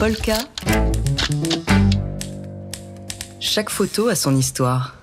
Polka. Chaque photo a son histoire.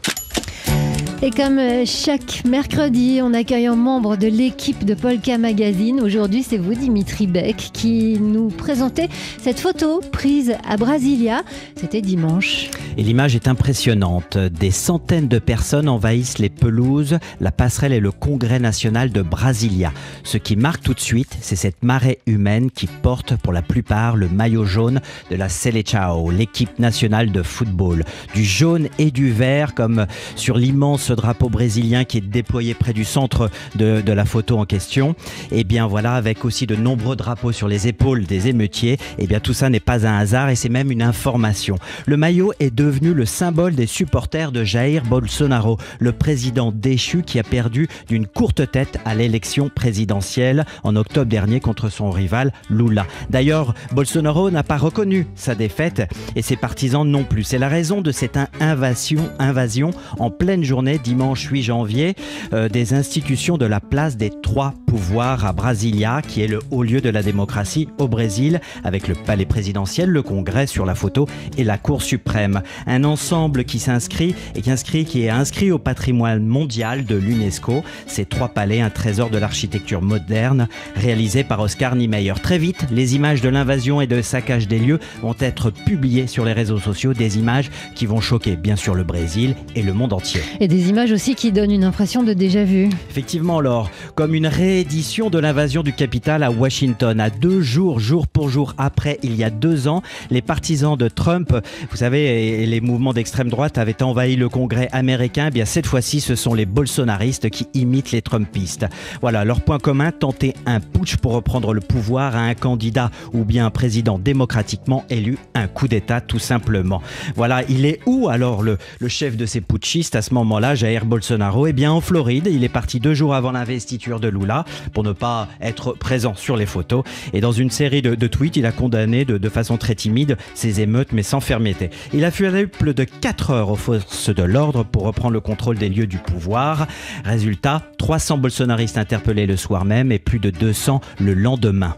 Et comme euh, chaque mercredi, on accueille un membre de l'équipe de Polka Magazine. Aujourd'hui, c'est vous, Dimitri Beck, qui nous présentait cette photo prise à Brasilia. C'était dimanche. Et l'image est impressionnante. Des centaines de personnes envahissent les pelouses, la passerelle et le congrès national de Brasilia. Ce qui marque tout de suite, c'est cette marée humaine qui porte pour la plupart le maillot jaune de la Seleção, l'équipe nationale de football. Du jaune et du vert, comme sur l'immense ce drapeau brésilien qui est déployé près du centre de, la photo en question. Et eh bien voilà, avec aussi de nombreux drapeaux sur les épaules des émeutiers. Et eh bien tout ça n'est pas un hasard et c'est même une information. Le maillot est devenu le symbole des supporters de Jair Bolsonaro, le président déchu qui a perdu d'une courte tête à l'élection présidentielle en octobre dernier contre son rival Lula. D'ailleurs, Bolsonaro n'a pas reconnu sa défaite et ses partisans non plus. C'est la raison de cette invasion, invasion en pleine journée dimanche 8 janvier, euh, des institutions de la place des trois pouvoirs à Brasilia, qui est le haut lieu de la démocratie au Brésil, avec le palais présidentiel, le Congrès sur la photo et la Cour suprême. Un ensemble qui s'inscrit et qui, inscrit, qui est inscrit au patrimoine mondial de l'UNESCO. Ces trois palais, un trésor de l'architecture moderne, réalisé par Oscar Niemeyer. Très vite, les images de l'invasion et de saccage des lieux vont être publiées sur les réseaux sociaux, des images qui vont choquer bien sûr le Brésil et le monde entier. Images aussi qui donnent une impression de déjà-vu. Effectivement, Laure, comme une réédition de l'invasion du Capitole à Washington, à deux jours, jour pour jour après, il y a deux ans, les partisans de Trump, vous savez, les mouvements d'extrême droite avaient envahi le Congrès américain. Eh bien, cette fois-ci, ce sont les bolsonaristes qui imitent les Trumpistes. Voilà, leur point commun, tenter un putsch pour reprendre le pouvoir à un candidat ou bien un président démocratiquement élu, un coup d'État tout simplement. Voilà, il est où alors le, le chef de ces putschistes à ce moment-là Jair Bolsonaro Eh bien, en Floride, il est parti deux jours avant l'investiture de Lula pour ne pas être présent sur les photos. Et dans une série de, tweets, il a condamné de, façon très timide ces émeutes, mais sans fermeté. Il a fallu plus de 4 heures aux forces de l'ordre pour reprendre le contrôle des lieux du pouvoir. Résultat, 300 bolsonaristes interpellés le soir même et plus de 200 le lendemain.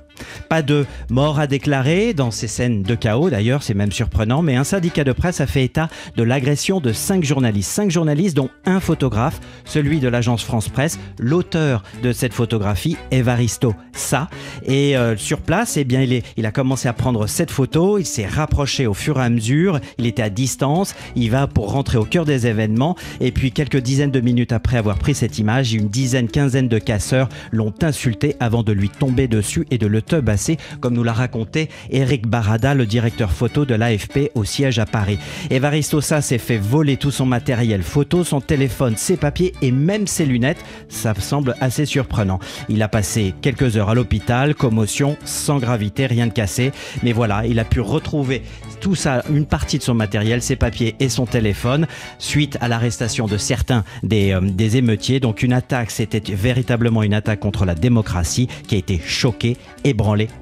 Pas de mort à déclarer dans ces scènes de chaos, d'ailleurs, c'est même surprenant, mais un syndicat de presse a fait état de l'agression de cinq journalistes. Cinq journalistes, dont un photographe, celui de l'agence France Presse, l'auteur de cette photographie, Evaristo Sa. Et euh, sur place, eh bien, il, il a commencé à prendre cette photo, il s'est rapproché au fur et à mesure, il était à distance, il va pour rentrer au cœur des événements, et puis quelques dizaines de minutes après avoir pris cette image, une dizaine, quinzaine de casseurs l'ont insulté avant de lui tomber dessus et de le bassé, comme nous l'a raconté Eric Barada, le directeur photo de l'AFP au siège à Paris. Evaristo Sa s'est fait voler tout son matériel photo, son téléphone, ses papiers et même ses lunettes. Ça semble assez surprenant. Il a passé quelques heures à l'hôpital, commotion, sans gravité, rien de cassé. Mais voilà, il a pu retrouver tout ça, une partie de son matériel, ses papiers et son téléphone, suite à l'arrestation de certains des, euh, des émeutiers. Donc une attaque, c'était véritablement une attaque contre la démocratie qui a été choquée,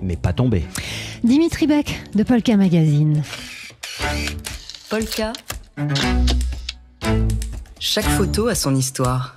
mais pas tombée. Dimitri Beck de Polka Magazine. Polka. Chaque photo a son histoire.